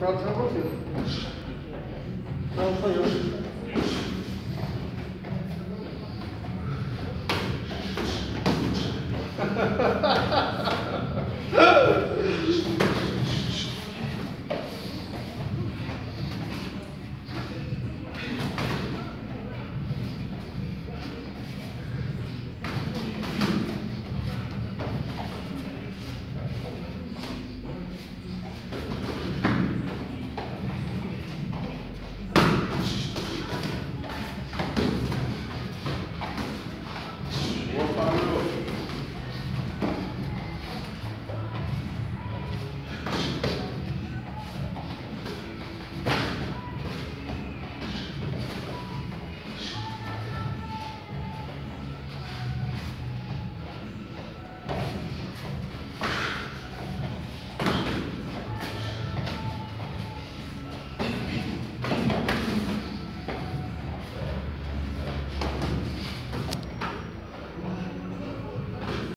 咱穿裤子，咱穿牛。哈哈哈哈哈！